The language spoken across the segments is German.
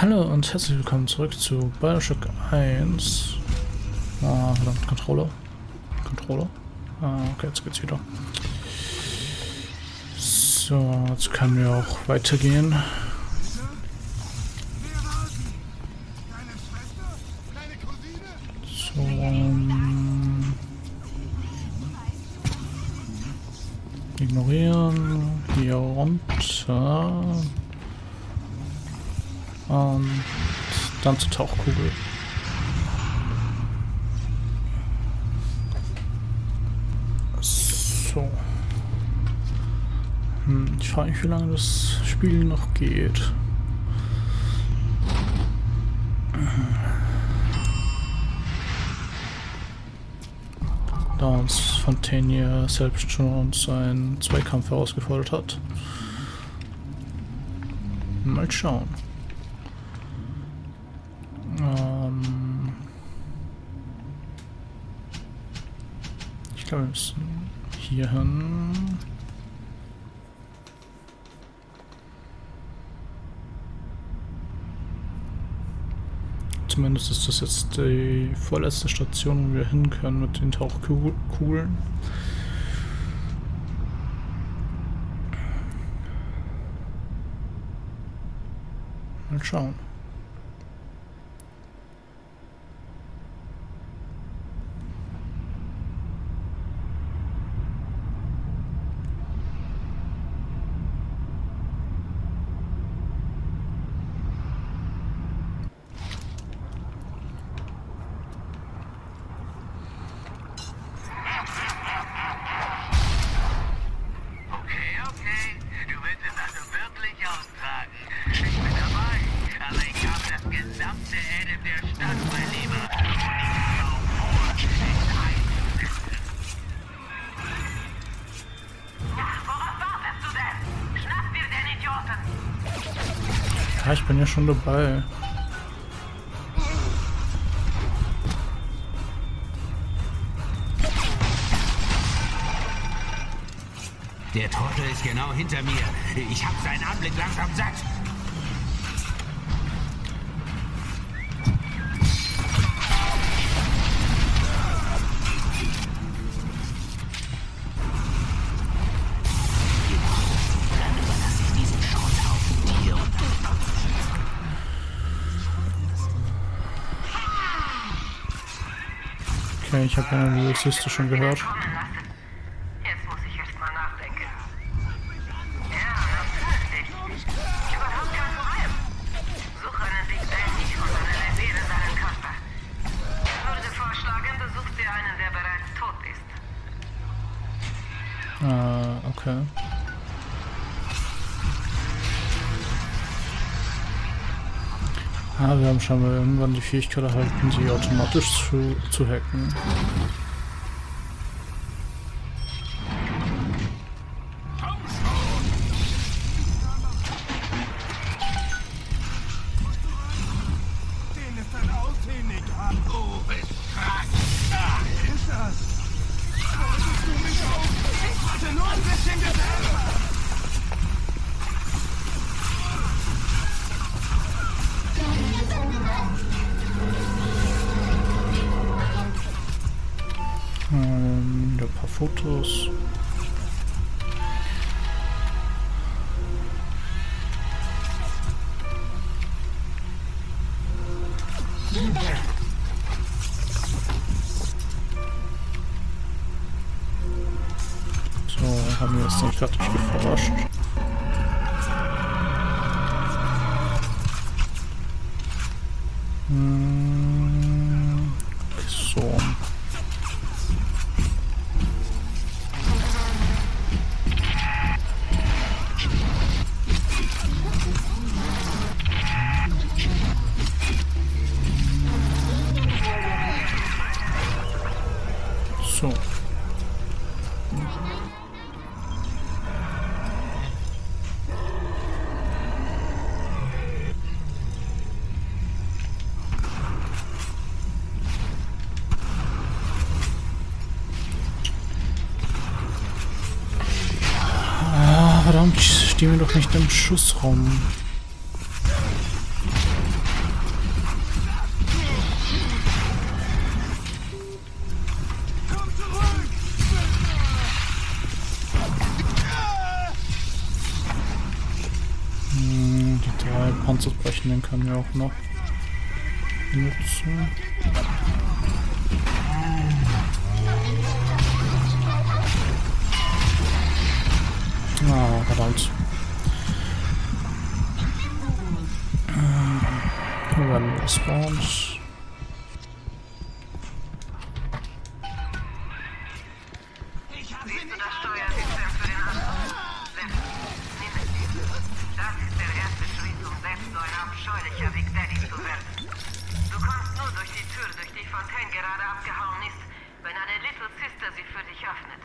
Hallo und herzlich willkommen zurück zu Bioshock 1. Ah, verdammt, Controller. Controller. Ah, okay, jetzt geht's wieder. So, jetzt können wir auch weitergehen. Dann zur Tauchkugel. So. Hm, ich frage mich, wie lange das Spiel noch geht. Da uns Fontaine selbst schon uns einen Zweikampf herausgefordert hat. Mal schauen. Müssen hier hin. Zumindest ist das jetzt die vorletzte Station, wo wir hin können mit den Tauchkugeln. Mal schauen. Okay, okay. Du willst es also Ich bin dabei. Aber ich habe das gesamte Ende der Stadt, mein Lieber. Und ich habe auch vor, dich einzusetzen. Worauf wartest du denn? Schnapp dir den Idioten. Ja, ich bin ja schon dabei. Trottel ist genau hinter mir. Ich hab seinen Anblick langsam satt. Okay, ich habe ja die Assiste schon gehört. Ah, wir haben schon mal irgendwann die Fähigkeit erhalten, die automatisch zu, zu hacken. Ähm, ein paar Fotos. So, haben wir es dann fertig geforscht. stehen wir doch nicht im Schussraum. Hm, die drei Panzerbrechenden können wir auch noch nutzen. Ah, oh, verdammt. Wir werden respawned. Siehst du das Steuersystem für den Anfang? Left. Nimm es dir. Das ist der erste Schritt, um selbst so ein abscheulicher Big Daddy zu werden. Du kommst nur durch die Tür, durch die Fontaine gerade abgehauen ist, wenn eine Little Sister sie für dich öffnet.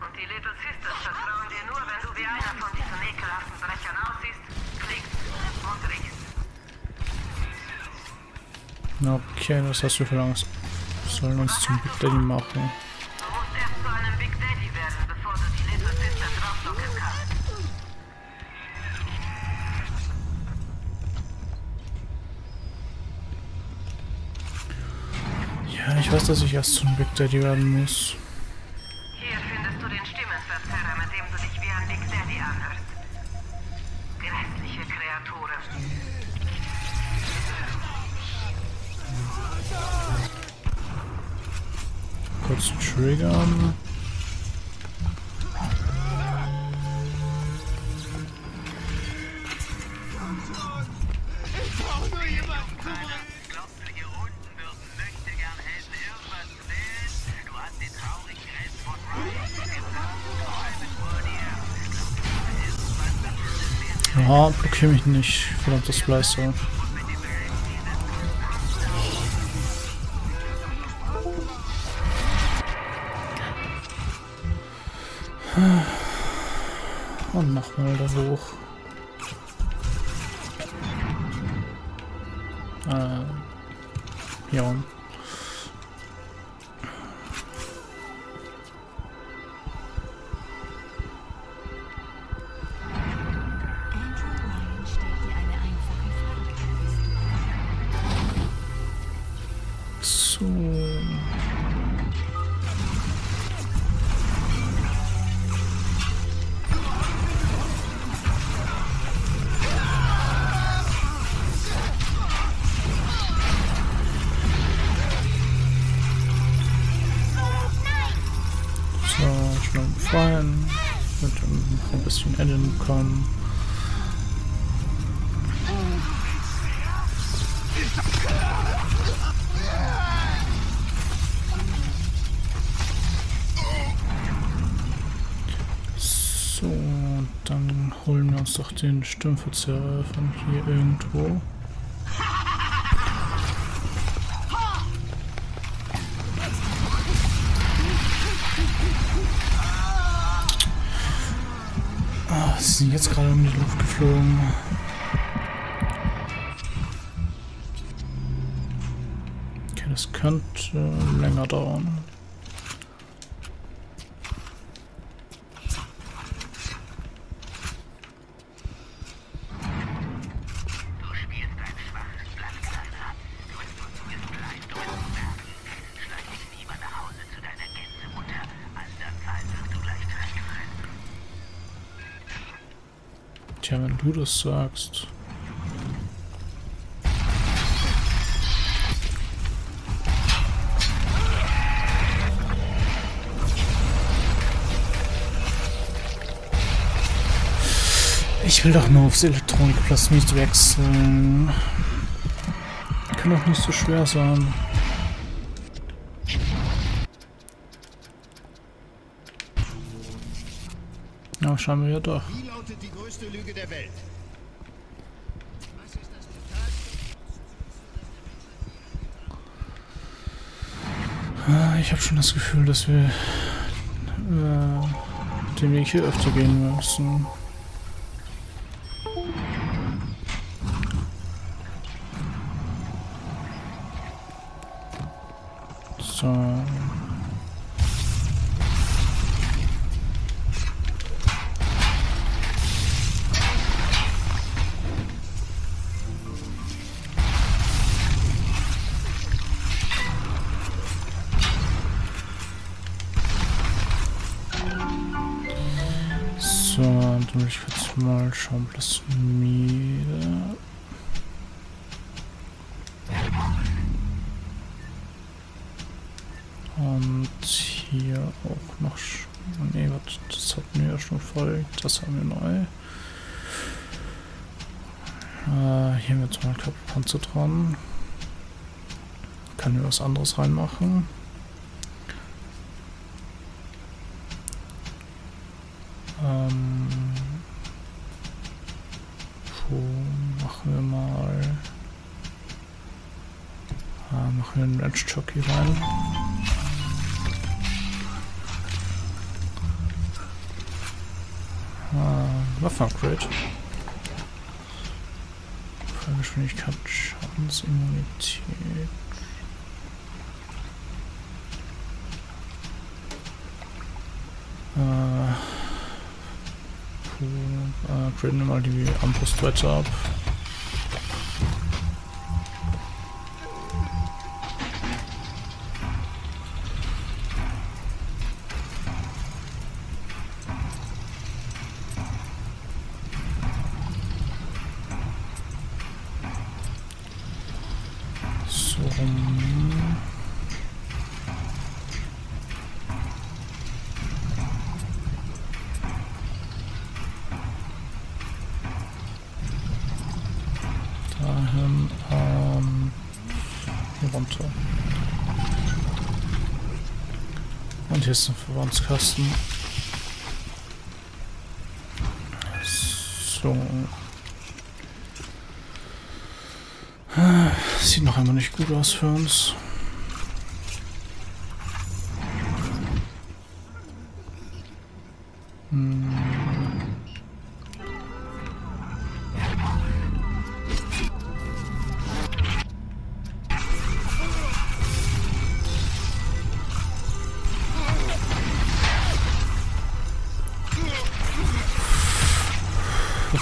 Und die Little Sisters vertrauen dir nur, wenn du wie einer von diesen ekelhaften Brechern aussiehst, klickst und riechst. Okay, das hast du verlangt. Wir sollen uns zum Big Daddy machen. Ja, ich weiß, dass ich erst zum Big Daddy werden muss. Vor dir. Aha, blockier mich nicht. Verdammter Splicer. Und nochmal da hoch. Äh, ja. Andrew ein bisschen editen können. So, dann holen wir uns doch den Stimmverzerrer von hier irgendwo. Sie sind jetzt gerade um die Luft geflogen. Okay, das könnte länger dauern. Du das sagst. Ich will doch nur aufs Elektronikplasmid wechseln. Kann doch nicht so schwer sein. Ja, schauen wir ja doch. Wie lautet Lüge der Welt? Ah, Ich habe schon das Gefühl, dass wir äh, den Weg hier öfter gehen müssen. So. Mal schauen, plus Miete. Und hier auch noch. warte, das hatten wir ja schon voll. Das haben wir neu. Äh, hier haben wir jetzt mal Panzer dran. Kann wir was anderes reinmachen. Ähm, puh, machen wir mal. Ah, machen wir einen Ranch Jockey rein. Ah, Waffenupgrade. Fallgeschwindigkeit, Schadensimmunität. Äh, puh, äh, wir mal die Armbrust weiter ab. So rum. Dahin, ähm, hier runter. Und hier ist ein Verbandskasten. So. Sieht noch einmal nicht gut aus für uns.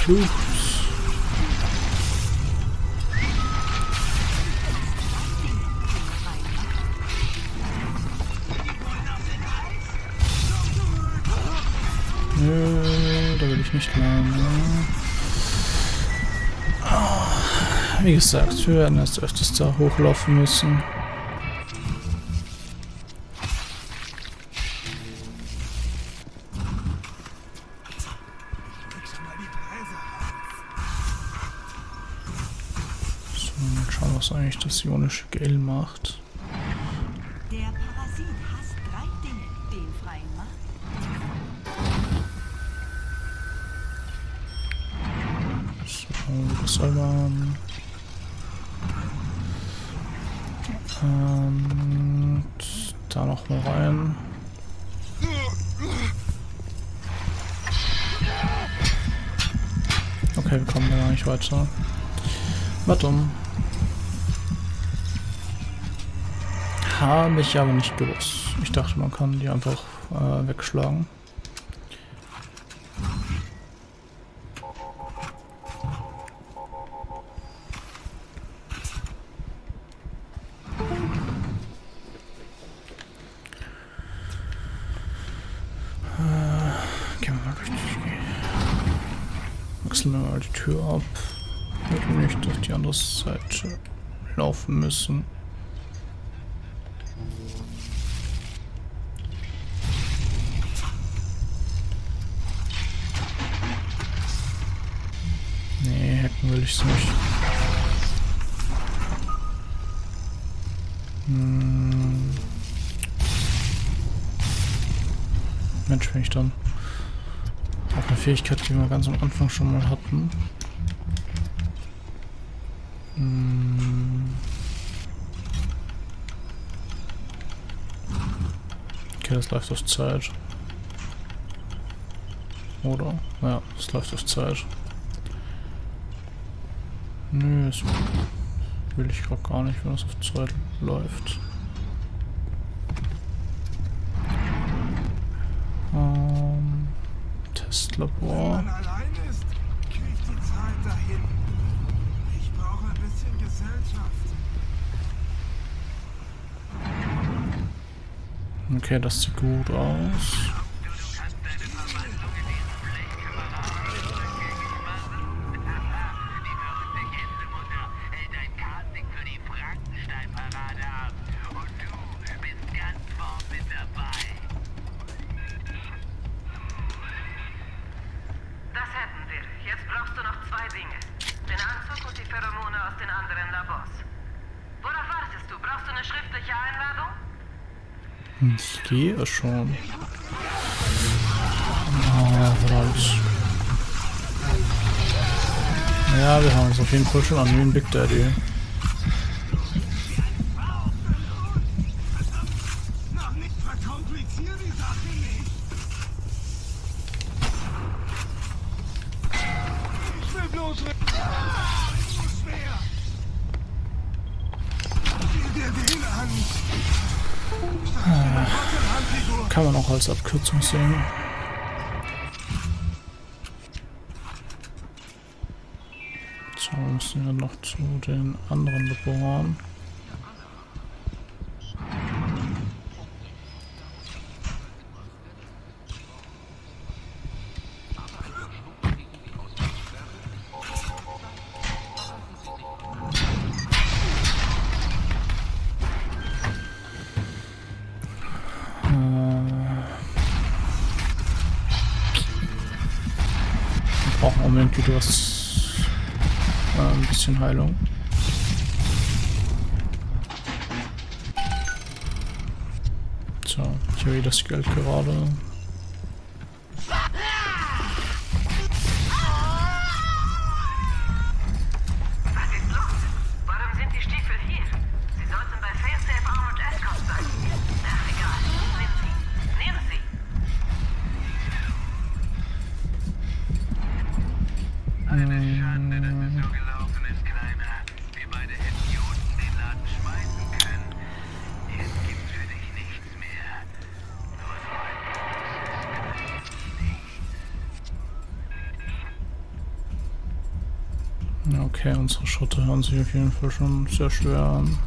Verflucht. Nö, da will ich nicht lang. Ah, Wie gesagt, wir werden jetzt öfters da hochlaufen müssen. Schauen, was eigentlich das ionische Gel macht. Der Parasit hasst drei Dinge. Den freien Markt, So, was soll man? Ähm, und da noch mal rein. Okay, wir kommen da nicht weiter. War dumm. Habe ich aber nicht gewusst. Ich dachte, man kann die einfach äh, wegschlagen. Gehen wir mal durch die... Wechseln wir mal die Tür ab. Damit wir nicht auf die andere Seite laufen müssen. Ich es nicht. Hm. Mensch, wenn ich dann auch eine Fähigkeit, die wir ganz am Anfang schon mal hatten. Hm. Okay, das läuft auf Zeit. Oder? Ja, es läuft auf Zeit. Nö, das will ich gerade gar nicht, wenn es auf Zeit läuft. Ähm, Wenn Testlabor. man allein ist, kriegt die Zeit dahin. Ich brauche ein bisschen Gesellschaft. Okay, das sieht gut aus. Den anderen Labors. Worauf wartest du? Brauchst du eine schriftliche Einladung? Ich gehe schon. Ja, wir haben uns auf jeden Fall schon an ein Big Daddy. Als Abkürzung sehen. So, müssen wir noch zu den anderen Laboren. So, ich habe das Geld gerade. Okay, unsere Schritte hören sich auf jeden Fall schon sehr schwer an.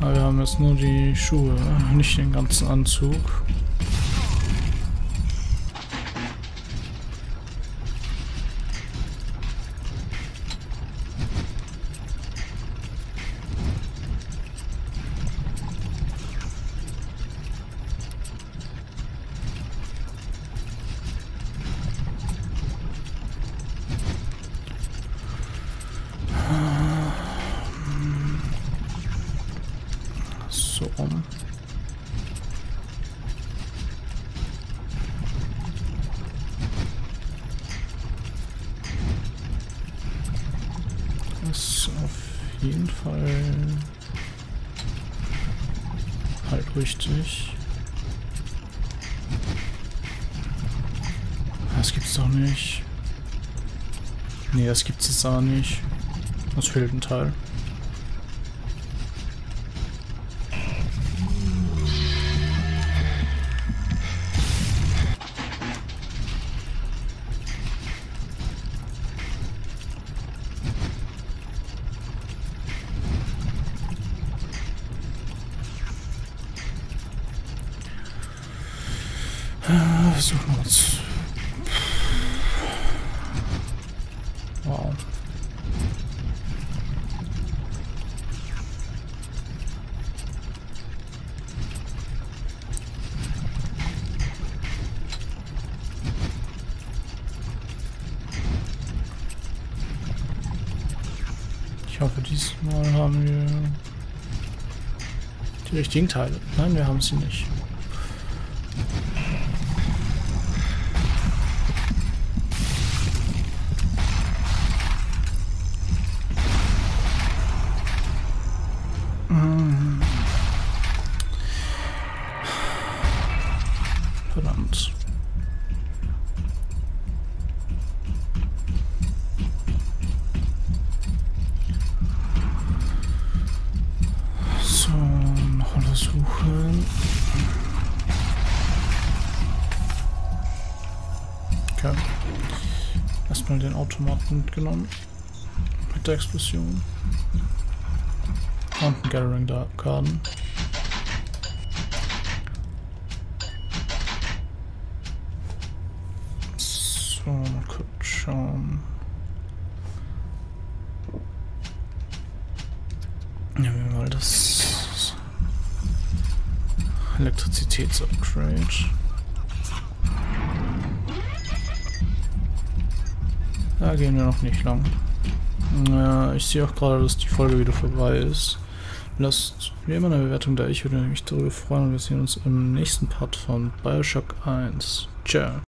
Aber wir haben jetzt nur die Schuhe, nicht den ganzen Anzug. So rum. Das ist auf jeden Fall halt richtig. Das gibt's doch nicht. Nee, das gibt's jetzt auch nicht. Es fehlt ein Teil. Versuchen wir uns. Wow. Ich hoffe, diesmal haben wir die richtigen Teile. Nein, wir haben sie nicht. Erstmal den Automaten mitgenommen. Mit der Explosion. Und ein Gathering da Karten. So, mal kurz schauen. Nehmen wir mal das Elektrizitätsupgrade. Da gehen wir noch nicht lang. Ja, ich sehe auch gerade, dass die Folge wieder vorbei ist. Lasst mir immer eine Bewertung da, ich würde mich darüber freuen und wir sehen uns im nächsten Part von Bioshock 1. Ciao.